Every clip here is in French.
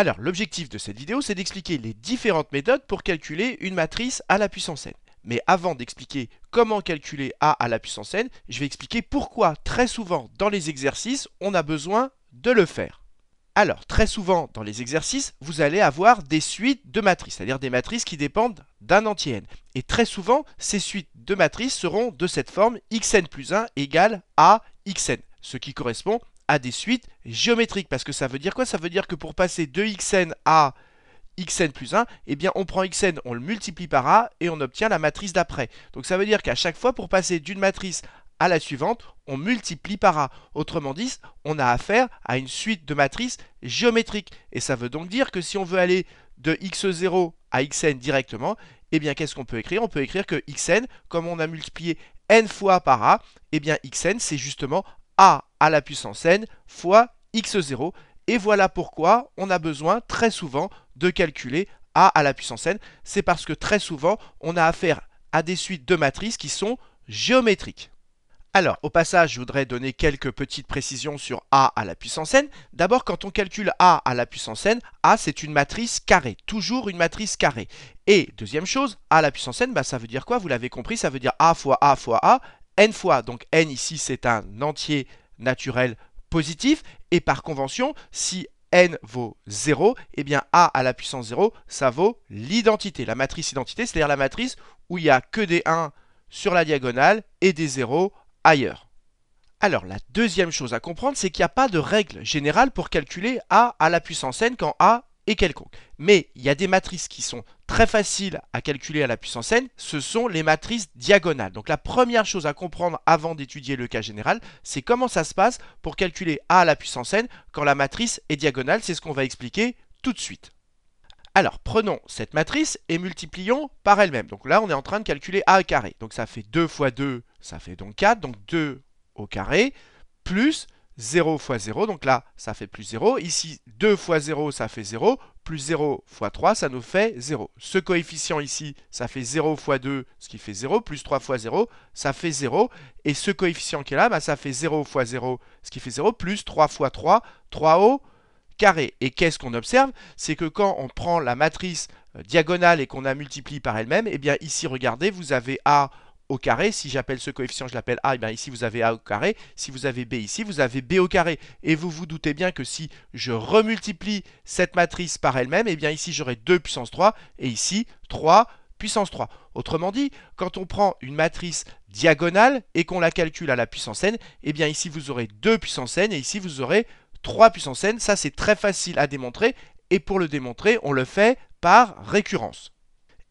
Alors, l'objectif de cette vidéo, c'est d'expliquer les différentes méthodes pour calculer une matrice à la puissance n. Mais avant d'expliquer comment calculer a à la puissance n, je vais expliquer pourquoi très souvent dans les exercices, on a besoin de le faire. Alors, très souvent dans les exercices, vous allez avoir des suites de matrices, c'est-à-dire des matrices qui dépendent d'un entier n. Et très souvent, ces suites de matrices seront de cette forme xn plus 1 égale a xn, ce qui correspond à des suites géométriques. Parce que ça veut dire quoi? Ça veut dire que pour passer de xn à xn plus 1, eh bien on prend xn, on le multiplie par a et on obtient la matrice d'après. Donc ça veut dire qu'à chaque fois, pour passer d'une matrice à la suivante, on multiplie par a. Autrement dit, on a affaire à une suite de matrices géométriques. Et ça veut donc dire que si on veut aller de x0 à xn directement, eh bien qu'est-ce qu'on peut écrire? On peut écrire que xn, comme on a multiplié n fois par a, eh bien xn c'est justement a à la puissance n fois x0. Et voilà pourquoi on a besoin très souvent de calculer a à la puissance n. C'est parce que très souvent on a affaire à des suites de matrices qui sont géométriques. Alors, au passage, je voudrais donner quelques petites précisions sur a à la puissance n. D'abord, quand on calcule a à la puissance n, a c'est une matrice carrée, toujours une matrice carrée. Et deuxième chose, a à la puissance n, bah, ça veut dire quoi? Vous l'avez compris, ça veut dire a fois a fois a, n fois. Donc n ici, c'est un entier naturel positif. Et par convention, si n vaut 0, eh bien a à la puissance 0, ça vaut l'identité, la matrice identité, c'est-à-dire la matrice où il n'y a que des 1 sur la diagonale et des 0 ailleurs. Alors la deuxième chose à comprendre, c'est qu'il n'y a pas de règle générale pour calculer a à la puissance n quand a quelconque. Mais il y a des matrices qui sont très faciles à calculer à la puissance n, ce sont les matrices diagonales. Donc la première chose à comprendre avant d'étudier le cas général, c'est comment ça se passe pour calculer a à la puissance n quand la matrice est diagonale, c'est ce qu'on va expliquer tout de suite. Alors prenons cette matrice et multiplions par elle-même. Donc là on est en train de calculer a au carré. Donc ça fait 2 fois 2, ça fait donc 4, donc 2 au carré, plus 0 fois 0, donc là, ça fait plus 0. Ici, 2 fois 0, ça fait 0. Plus 0 fois 3, ça nous fait 0. Ce coefficient ici, ça fait 0 fois 2, ce qui fait 0. Plus 3 fois 0, ça fait 0. Et ce coefficient qui est là, bah, ça fait 0 fois 0, ce qui fait 0. Plus 3 fois 3, 3 au carré. Et qu'est-ce qu'on observe? C'est que quand on prend la matrice euh, diagonale et qu'on a multiplié par elle-même, eh bien ici, regardez, vous avez A au carré. Si j'appelle ce coefficient, je l'appelle A, et bien ici vous avez A au carré. Si vous avez B ici, vous avez B au carré. Et vous vous doutez bien que si je remultiplie cette matrice par elle-même, et bien ici j'aurai 2 puissance 3, et ici 3 puissance 3. Autrement dit, quand on prend une matrice diagonale et qu'on la calcule à la puissance n, et bien ici vous aurez 2 puissance n, et ici vous aurez 3 puissance n. Ça c'est très facile à démontrer, et pour le démontrer, on le fait par récurrence.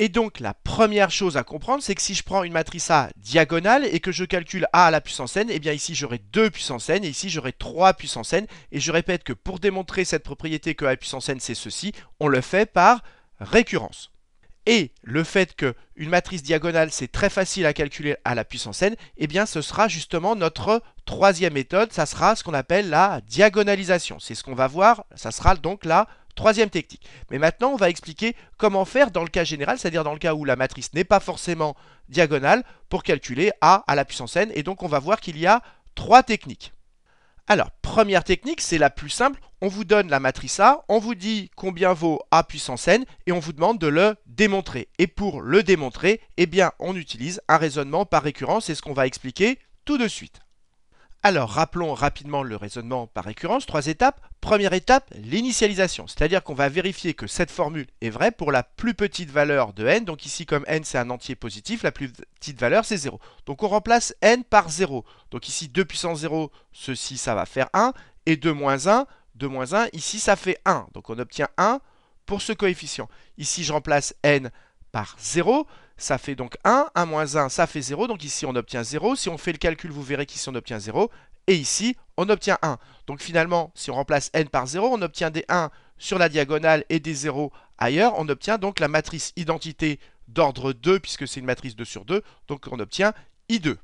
Et donc la première chose à comprendre, c'est que si je prends une matrice A diagonale et que je calcule A à la puissance n, et eh bien ici j'aurai 2 puissance n et ici j'aurai 3 puissance n. Et je répète que pour démontrer cette propriété que A puissance n c'est ceci, on le fait par récurrence. Et le fait qu'une matrice diagonale c'est très facile à calculer à la puissance n, eh bien ce sera justement notre troisième méthode, ça sera ce qu'on appelle la diagonalisation. C'est ce qu'on va voir, ça sera donc la Troisième technique. Mais maintenant, on va expliquer comment faire dans le cas général, c'est-à-dire dans le cas où la matrice n'est pas forcément diagonale, pour calculer a à la puissance n. Et donc, on va voir qu'il y a trois techniques. Alors, première technique, c'est la plus simple. On vous donne la matrice A, on vous dit combien vaut A puissance n, et on vous demande de le démontrer. Et pour le démontrer, eh bien, on utilise un raisonnement par récurrence, c'est ce qu'on va expliquer tout de suite. Alors, rappelons rapidement le raisonnement par récurrence. Trois étapes. Première étape, l'initialisation. C'est-à-dire qu'on va vérifier que cette formule est vraie pour la plus petite valeur de n. Donc ici, comme n c'est un entier positif, la plus petite valeur c'est 0. Donc on remplace n par 0. Donc ici, 2 puissance 0, ceci ça va faire 1. Et 2 moins 1, 2 moins 1, ici ça fait 1. Donc on obtient 1 pour ce coefficient. Ici, je remplace n par 0 ça fait donc 1. 1 moins 1, ça fait 0. Donc ici, on obtient 0. Si on fait le calcul, vous verrez qu'ici, on obtient 0. Et ici, on obtient 1. Donc finalement, si on remplace n par 0, on obtient des 1 sur la diagonale et des 0 ailleurs. On obtient donc la matrice identité d'ordre 2, puisque c'est une matrice 2 sur 2. Donc on obtient I2.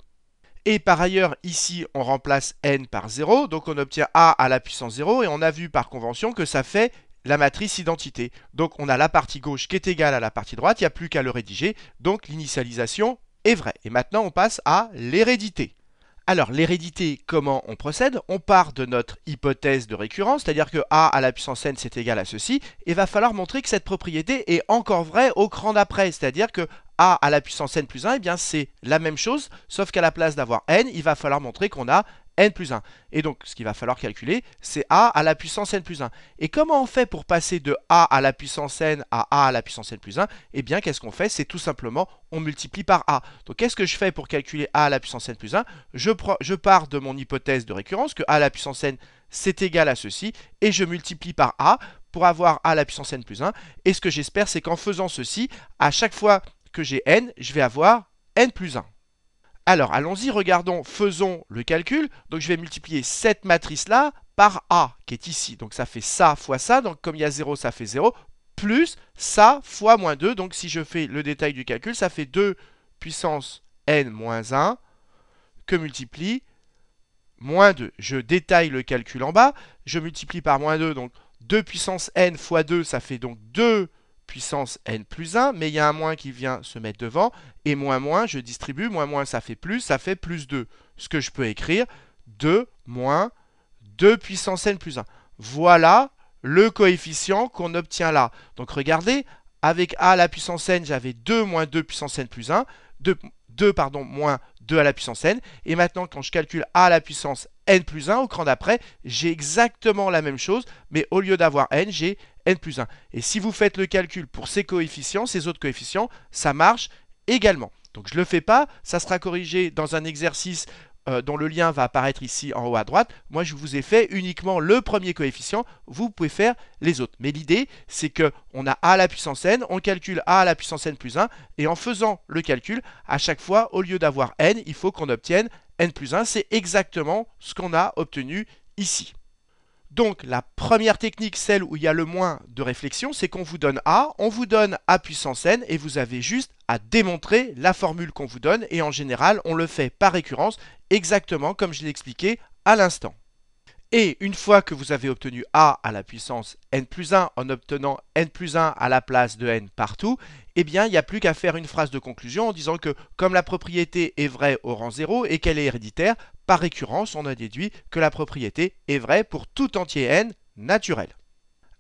Et par ailleurs, ici, on remplace n par 0, donc on obtient a à la puissance 0, et on a vu par convention que ça fait la matrice identité. Donc on a la partie gauche qui est égale à la partie droite, il n'y a plus qu'à le rédiger, donc l'initialisation est vraie. Et maintenant on passe à l'hérédité. Alors, l'hérédité, comment on procède? On part de notre hypothèse de récurrence, c'est-à-dire que a à la puissance n c'est égal à ceci, et va falloir montrer que cette propriété est encore vraie au cran d'après, c'est-à-dire que a à la puissance n plus 1, eh bien c'est la même chose, sauf qu'à la place d'avoir n, il va falloir montrer qu'on a n plus 1. Et donc, ce qu'il va falloir calculer, c'est a à la puissance n plus 1. Et comment on fait pour passer de a à la puissance n à a à la puissance n plus 1 Eh bien, qu'est-ce qu'on fait? C'est tout simplement, on multiplie par a. Donc, qu'est-ce que je fais pour calculer a à la puissance n plus 1 je, je pars de mon hypothèse de récurrence, que a à la puissance n, c'est égal à ceci, et je multiplie par a pour avoir a à la puissance n plus 1. Et ce que j'espère, c'est qu'en faisant ceci, à chaque fois que j'ai n, je vais avoir n plus 1. Alors, allons-y, regardons, faisons le calcul. Donc, je vais multiplier cette matrice-là par A, qui est ici. Donc, ça fait ça fois ça. Donc, comme il y a 0, ça fait 0. Plus ça fois moins 2. Donc, si je fais le détail du calcul, ça fait 2 puissance n moins 1 que multiplie moins 2. Je détaille le calcul en bas. Je multiplie par moins 2. Donc, 2 puissance n fois 2, ça fait donc 2 puissance n plus 1, mais il y a un moins qui vient se mettre devant, et moins moins, je distribue, moins moins ça fait plus, ça fait plus 2. Ce que je peux écrire, 2 moins 2 puissance n plus 1. Voilà le coefficient qu'on obtient là. Donc regardez, avec a à la puissance n, j'avais 2 moins 2 puissance n plus 1, 2, 2 pardon, moins 2 à la puissance n, et maintenant quand je calcule a à la puissance n plus 1 au cran d'après, j'ai exactement la même chose, mais au lieu d'avoir n, j'ai n plus 1. Et si vous faites le calcul pour ces coefficients, ces autres coefficients, ça marche également. Donc je ne le fais pas, ça sera corrigé dans un exercice euh, dont le lien va apparaître ici en haut à droite. Moi, je vous ai fait uniquement le premier coefficient. Vous pouvez faire les autres. Mais l'idée, c'est que on a a à la puissance n, on calcule a à la puissance n plus 1, et en faisant le calcul, à chaque fois, au lieu d'avoir n, il faut qu'on obtienne n plus 1. C'est exactement ce qu'on a obtenu ici. Donc la première technique, celle où il y a le moins de réflexion, c'est qu'on vous donne A, on vous donne A puissance n et vous avez juste à démontrer la formule qu'on vous donne et en général on le fait par récurrence exactement comme je l'ai expliqué à l'instant. Et une fois que vous avez obtenu a à la puissance n plus 1 en obtenant n plus 1 à la place de n partout, eh bien il n'y a plus qu'à faire une phrase de conclusion en disant que comme la propriété est vraie au rang 0 et qu'elle est héréditaire, par récurrence on a déduit que la propriété est vraie pour tout entier n naturel.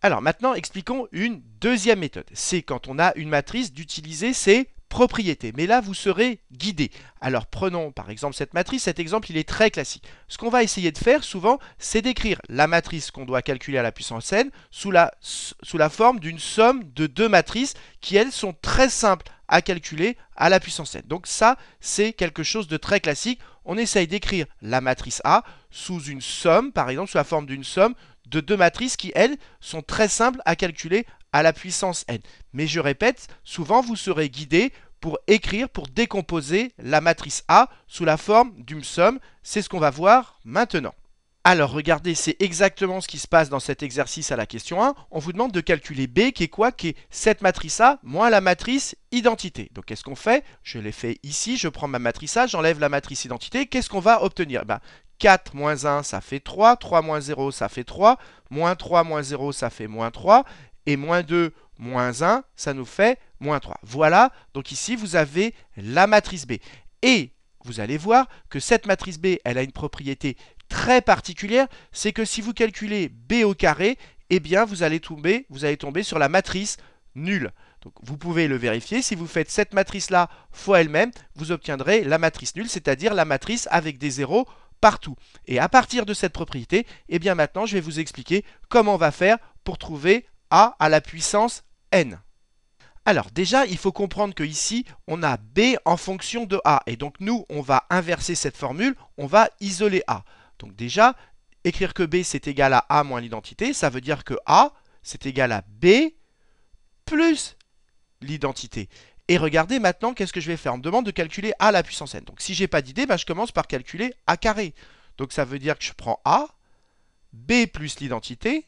Alors maintenant expliquons une deuxième méthode. C'est quand on a une matrice d'utiliser ces propriété. Mais là, vous serez guidé. Alors prenons par exemple cette matrice. Cet exemple, il est très classique. Ce qu'on va essayer de faire souvent, c'est d'écrire la matrice qu'on doit calculer à la puissance n sous la, sous la forme d'une somme de deux matrices qui, elles, sont très simples à calculer à la puissance n. Donc ça, c'est quelque chose de très classique. On essaye d'écrire la matrice A sous une somme, par exemple, sous la forme d'une somme de deux matrices qui, elles, sont très simples à calculer à la puissance n. Mais je répète, souvent vous serez guidé pour écrire, pour décomposer la matrice A sous la forme d'une somme. C'est ce qu'on va voir maintenant. Alors regardez, c'est exactement ce qui se passe dans cet exercice à la question 1. On vous demande de calculer B qui est quoi? Qui est cette matrice A moins la matrice identité. Donc qu'est-ce qu'on fait? Je l'ai fait ici, je prends ma matrice A, j'enlève la matrice identité. Qu'est-ce qu'on va obtenir? Ben, 4 moins 1, ça fait 3. 3 moins 0, ça fait 3. Moins 3 moins 0, ça fait moins 3. Et moins 2 moins 1, ça nous fait moins 3. Voilà, donc ici vous avez la matrice B. Et vous allez voir que cette matrice B, elle a une propriété très particulière, c'est que si vous calculez B au carré, eh bien vous allez tomber, vous allez tomber sur la matrice nulle. Donc vous pouvez le vérifier, si vous faites cette matrice-là fois elle-même, vous obtiendrez la matrice nulle, c'est-à-dire la matrice avec des zéros partout. Et à partir de cette propriété, eh bien maintenant je vais vous expliquer comment on va faire pour trouver A à la puissance n. Alors déjà, il faut comprendre que ici, on a B en fonction de A. Et donc nous, on va inverser cette formule, on va isoler A. Donc déjà, écrire que B c'est égal à A moins l'identité, ça veut dire que A c'est égal à B plus l'identité. Et regardez maintenant, qu'est-ce que je vais faire? On me demande de calculer A à la puissance n. Donc si j'ai pas d'idée, ben, je commence par calculer A carré. Donc ça veut dire que je prends A, B plus l'identité,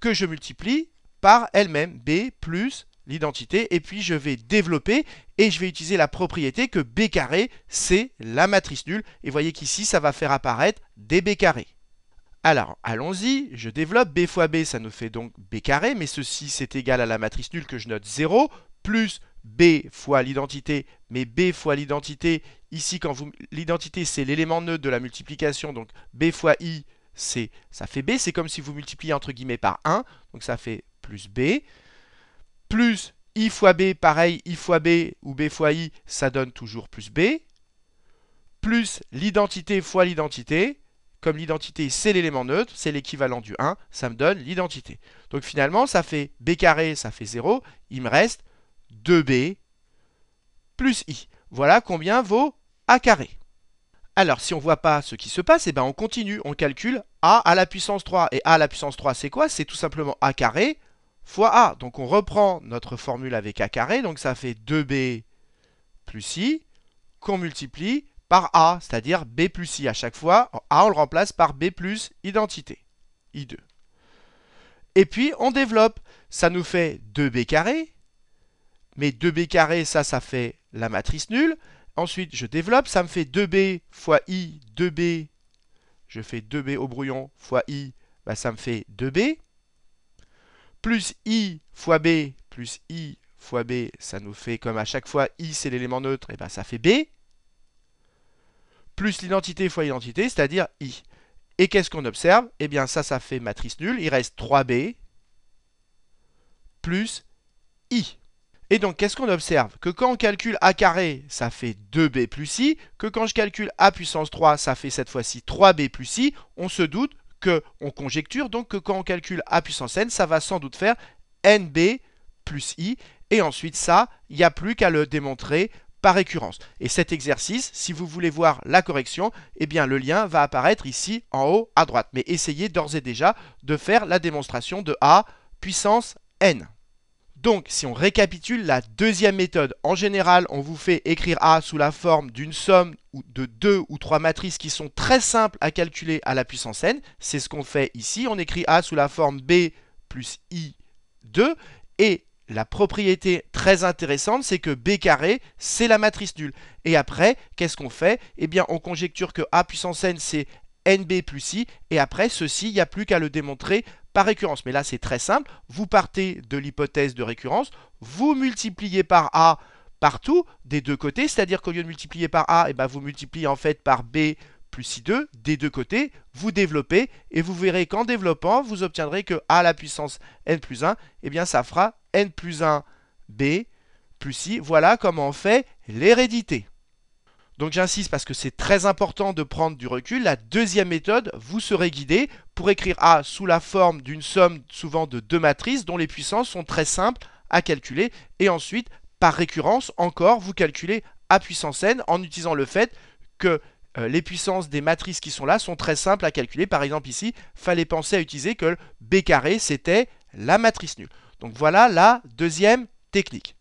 que je multiplie par elle-même, B plus l'identité, et puis je vais développer et je vais utiliser la propriété que B carré, c'est la matrice nulle. Et voyez qu'ici, ça va faire apparaître DB carré. Alors, allons-y, je développe, B fois B, ça nous fait donc B carré, mais ceci, c'est égal à la matrice nulle que je note 0, plus B fois l'identité, mais B fois l'identité, ici, quand vous l'identité, c'est l'élément neutre de la multiplication, donc B fois I, c'est ça fait B, c'est comme si vous multipliez entre guillemets par 1, donc ça fait plus B, plus I fois B, pareil, I fois B ou B fois I, ça donne toujours plus B, plus l'identité fois l'identité, comme l'identité c'est l'élément neutre, c'est l'équivalent du 1, ça me donne l'identité. Donc finalement, ça fait b carré, ça fait 0, il me reste 2b plus i. Voilà combien vaut a carré. Alors, si on ne voit pas ce qui se passe, eh ben on continue, on calcule a à la puissance 3. Et a à la puissance 3, c'est quoi? C'est tout simplement a carré fois a. Donc on reprend notre formule avec a carré, donc ça fait 2b plus i, qu'on multiplie par A, c'est-à-dire B plus I. À chaque fois, A, on le remplace par B plus identité, I2. Et puis, on développe. Ça nous fait 2B carré. Mais 2B carré, ça, ça fait la matrice nulle. Ensuite, je développe. Ça me fait 2B fois I, 2B. Je fais 2B au brouillon fois I. Bah, ça me fait 2B. Plus I fois B plus I fois B, ça nous fait comme à chaque fois I c'est l'élément neutre, et ben ça fait B plus l'identité fois l'identité, c'est-à-dire i. Et qu'est-ce qu'on observe? Eh bien ça, ça fait matrice nulle. Il reste 3b plus i. Et donc, qu'est-ce qu'on observe? Que quand on calcule a carré, ça fait 2b plus i. Que quand je calcule a puissance 3, ça fait cette fois-ci 3b plus i. On se doute que, on conjecture donc que quand on calcule a puissance n, ça va sans doute faire nb plus i. Et ensuite, ça, il n'y a plus qu'à le démontrer par récurrence. Et cet exercice, si vous voulez voir la correction, eh bien le lien va apparaître ici en haut à droite. Mais essayez d'ores et déjà de faire la démonstration de A puissance n. Donc, si on récapitule la deuxième méthode, en général, on vous fait écrire A sous la forme d'une somme de deux ou trois matrices qui sont très simples à calculer à la puissance n. C'est ce qu'on fait ici. On écrit A sous la forme B plus I2. Et la propriété très intéressante, c'est que B carré, c'est la matrice nulle. Et après, qu'est-ce qu'on fait? Eh bien, on conjecture que A puissance n, c'est NB plus I. Et après, ceci, il n'y a plus qu'à le démontrer par récurrence. Mais là, c'est très simple. Vous partez de l'hypothèse de récurrence, vous multipliez par A partout, des deux côtés. C'est-à-dire qu'au lieu de multiplier par A, eh bien, vous multipliez en fait par B plus I2 des deux côtés, vous développez et vous verrez qu'en développant, vous obtiendrez que A à la puissance n plus 1, eh bien ça fera n plus 1 b plus i. Voilà comment on fait l'hérédité. Donc j'insiste parce que c'est très important de prendre du recul. La deuxième méthode, vous serez guidé pour écrire A sous la forme d'une somme souvent de deux matrices dont les puissances sont très simples à calculer. Et ensuite, par récurrence, encore, vous calculez A puissance n en utilisant le fait que euh, les puissances des matrices qui sont là sont très simples à calculer. Par exemple ici, fallait penser à utiliser que B carré, c'était la matrice nulle. Donc voilà la deuxième technique.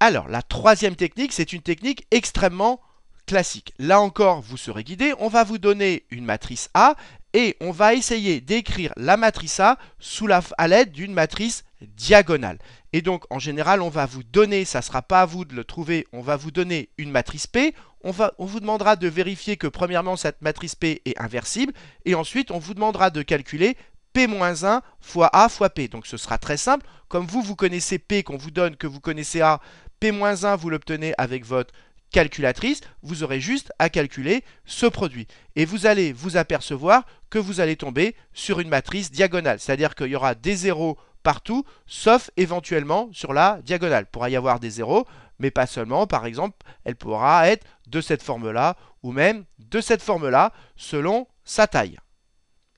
Alors, la troisième technique, c'est une technique extrêmement classique. Là encore, vous serez guidé. On va vous donner une matrice A et on va essayer d'écrire la matrice A sous la, à l'aide d'une matrice diagonale. Et donc, en général, on va vous donner, ça ne sera pas à vous de le trouver, on va vous donner une matrice P. On, va, on vous demandera de vérifier que, premièrement, cette matrice P est inversible. Et ensuite, on vous demandera de calculer P-1 fois A fois P. Donc ce sera très simple. Comme vous, vous connaissez P qu'on vous donne, que vous connaissez A, P-1, vous l'obtenez avec votre calculatrice, vous aurez juste à calculer ce produit. Et vous allez vous apercevoir que vous allez tomber sur une matrice diagonale. C'est-à-dire qu'il y aura des zéros partout, sauf éventuellement sur la diagonale. Il pourra y avoir des zéros, mais pas seulement. Par exemple, elle pourra être de cette forme-là, ou même de cette forme-là, selon sa taille.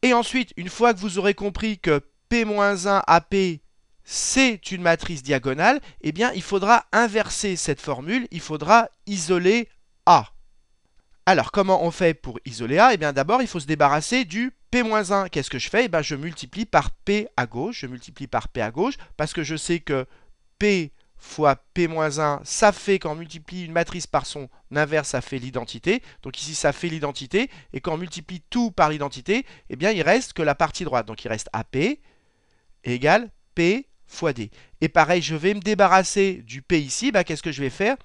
Et ensuite, une fois que vous aurez compris que P-1 AP c'est une matrice diagonale, eh bien il faudra inverser cette formule, il faudra isoler A. Alors comment on fait pour isoler A? Eh bien d'abord il faut se débarrasser du P-1. Qu'est-ce que je fais? Eh bien je multiplie par P à gauche, je multiplie par P à gauche, parce que je sais que P fois P-1, ça fait quand on multiplie une matrice par son inverse, ça fait l'identité. Donc ici, ça fait l'identité. Et quand on multiplie tout par l'identité, eh bien, il reste que la partie droite. Donc il reste AP égale P fois D. Et pareil, je vais me débarrasser du P ici. Bah, Qu'est-ce que je vais faire?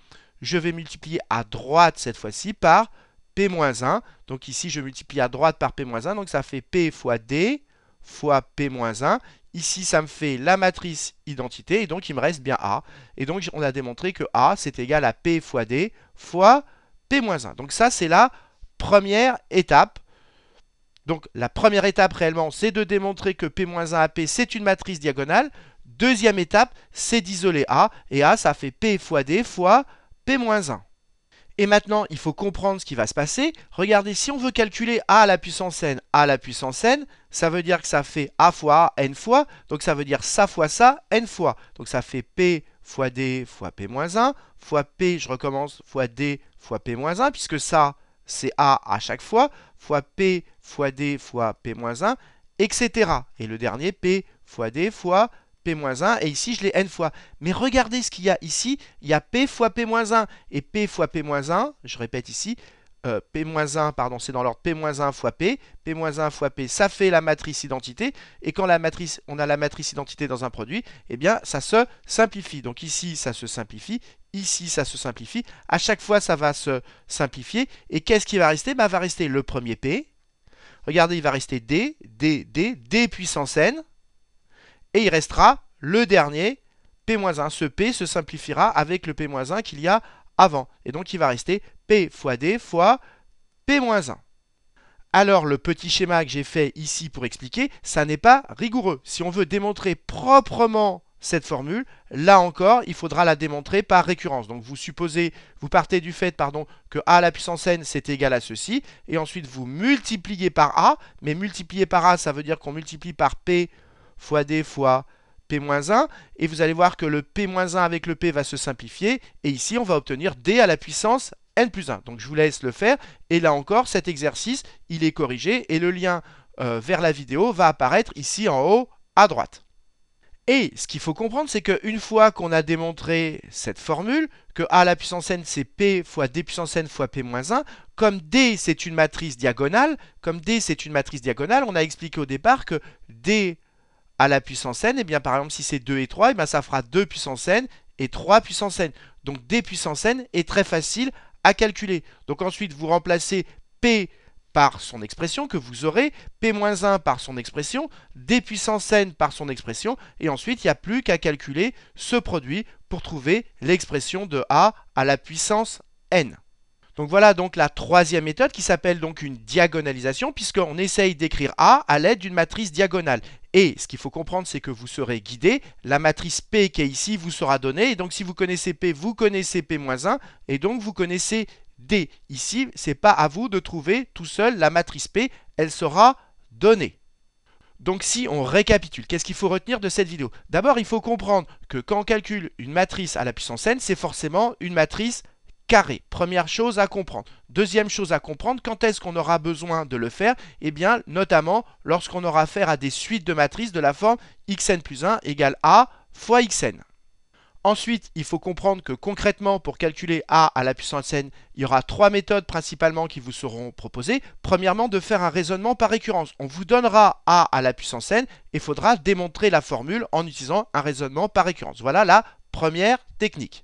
Je vais multiplier à droite cette fois-ci par P-1. Donc ici, je multiplie à droite par P-1. Donc ça fait P fois D fois P-1. Ici, ça me fait la matrice identité, et donc il me reste bien A. Et donc, on a démontré que A, c'est égal à P fois D fois P-1. Donc ça, c'est la première étape. Donc la première étape réellement, c'est de démontrer que P-1 à P, c'est une matrice diagonale. Deuxième étape, c'est d'isoler A, et A, ça fait P fois D fois P-1. Et maintenant, il faut comprendre ce qui va se passer. Regardez, si on veut calculer a à la puissance n, a à la puissance n, ça veut dire que ça fait a fois a n fois, donc ça veut dire ça fois ça n fois. Donc ça fait p fois d fois p-1, fois p, je recommence, fois d fois p-1, puisque ça, c'est a à chaque fois, fois p fois d fois p-1, etc. Et le dernier, p fois d fois P-1, et ici je l'ai n fois. Mais regardez ce qu'il y a ici, il y a P fois P-1, et P fois P-1, je répète ici, euh, P-1, pardon, c'est dans l'ordre P-1 fois P, P-1 fois P, ça fait la matrice identité, et quand on a la matrice identité dans un produit, eh bien ça se simplifie. Donc ici ça se simplifie, ici ça se simplifie, à chaque fois ça va se simplifier, et qu'est-ce qui va rester? Bah, Va rester le premier P, regardez il va rester D, D, D, D puissance N, et il restera le dernier, P-1. Ce P se simplifiera avec le P-1 qu'il y a avant. Et donc il va rester P fois D fois P-1. Alors le petit schéma que j'ai fait ici pour expliquer, ça n'est pas rigoureux. Si on veut démontrer proprement cette formule, là encore, il faudra la démontrer par récurrence. Donc vous supposez, vous partez du fait pardon, que a à la puissance n c'est égal à ceci, et ensuite vous multipliez par a, mais multiplier par a ça veut dire qu'on multiplie par p fois d fois p-1, et vous allez voir que le p-1 avec le p va se simplifier, et ici on va obtenir d à la puissance n plus 1. Donc je vous laisse le faire, et là encore cet exercice il est corrigé, et le lien euh, vers la vidéo va apparaître ici en haut à droite. Et ce qu'il faut comprendre, c'est qu'une fois qu'on a démontré cette formule, que a à la puissance n c'est p fois d puissance n fois p-1, comme d c'est une matrice diagonale, comme d c'est une matrice diagonale, on a expliqué au départ que d à la puissance n, et eh bien par exemple si c'est 2 et 3, et eh ça fera 2 puissance n et 3 puissance n. Donc d puissance n est très facile à calculer. Donc ensuite vous remplacez p par son expression que vous aurez, p-1 par son expression, d puissance n par son expression, et ensuite il n'y a plus qu'à calculer ce produit pour trouver l'expression de a à la puissance n. Donc voilà donc la troisième méthode qui s'appelle donc une diagonalisation puisqu'on essaye d'écrire A à l'aide d'une matrice diagonale. Et ce qu'il faut comprendre, c'est que vous serez guidé. La matrice P qui est ici vous sera donnée. Et donc, si vous connaissez P, vous connaissez P-1. Et donc, vous connaissez D. Ici, ce n'est pas à vous de trouver tout seul la matrice P. Elle sera donnée. Donc si on récapitule, qu'est-ce qu'il faut retenir de cette vidéo? D'abord, il faut comprendre que quand on calcule une matrice à la puissance n, c'est forcément une matrice carré. Première chose à comprendre. Deuxième chose à comprendre, quand est-ce qu'on aura besoin de le faire? Eh bien, notamment lorsqu'on aura affaire à des suites de matrices de la forme xn plus 1 égale a fois xn. Ensuite, il faut comprendre que concrètement, pour calculer a à la puissance n, il y aura trois méthodes principalement qui vous seront proposées. Premièrement, de faire un raisonnement par récurrence. On vous donnera a à la puissance n et il faudra démontrer la formule en utilisant un raisonnement par récurrence. Voilà la première technique.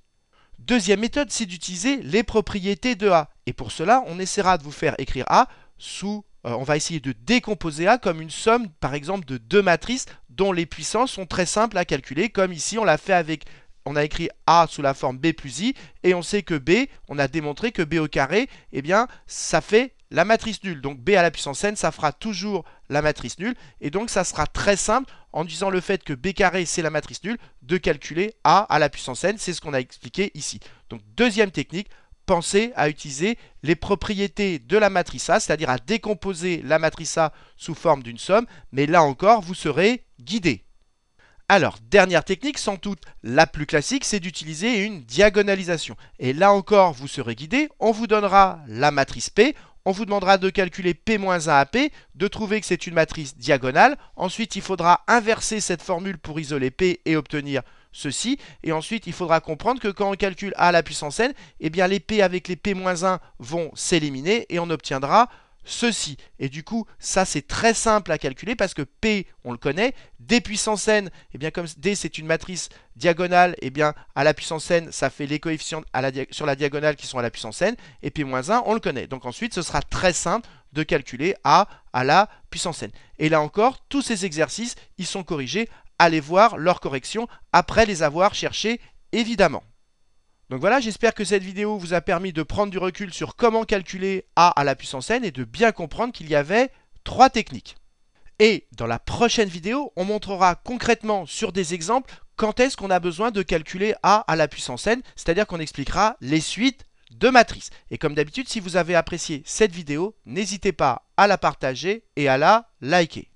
Deuxième méthode, c'est d'utiliser les propriétés de A. Et pour cela, on essaiera de vous faire écrire A sous... Euh, on va essayer de décomposer A comme une somme, par exemple, de deux matrices dont les puissances sont très simples à calculer, comme ici on l'a fait avec... On a écrit A sous la forme B plus I, et on sait que B, on a démontré que B au carré, eh bien, ça fait la matrice nulle. Donc B à la puissance n, ça fera toujours la matrice nulle. Et donc ça sera très simple, en disant le fait que B carré c'est la matrice nulle, de calculer A à la puissance n. C'est ce qu'on a expliqué ici. Donc deuxième technique, pensez à utiliser les propriétés de la matrice A, c'est-à-dire à décomposer la matrice A sous forme d'une somme. Mais là encore, vous serez guidé. Alors, dernière technique, sans doute la plus classique, c'est d'utiliser une diagonalisation. Et là encore, vous serez guidé. On vous donnera la matrice P, on vous demandera de calculer P-1 à P, de trouver que c'est une matrice diagonale. Ensuite, il faudra inverser cette formule pour isoler P et obtenir ceci. Et ensuite, il faudra comprendre que quand on calcule A à la puissance n, eh bien les P avec les P-1 vont s'éliminer et on obtiendra ceci. Et du coup, ça c'est très simple à calculer parce que P, on le connaît, D puissance n, et eh bien comme D c'est une matrice diagonale, et eh bien à la puissance n, ça fait les coefficients sur la diagonale qui sont à la puissance n, et P-1, on le connaît. Donc ensuite, ce sera très simple de calculer A à la puissance n. Et là encore, tous ces exercices, ils sont corrigés aller voir leurs corrections après les avoir cherchées évidemment. Donc voilà, j'espère que cette vidéo vous a permis de prendre du recul sur comment calculer a à la puissance n et de bien comprendre qu'il y avait trois techniques. Et dans la prochaine vidéo, on montrera concrètement sur des exemples quand est-ce qu'on a besoin de calculer a à la puissance n, c'est-à-dire qu'on expliquera les suites de matrices. Et comme d'habitude, si vous avez apprécié cette vidéo, n'hésitez pas à la partager et à la liker.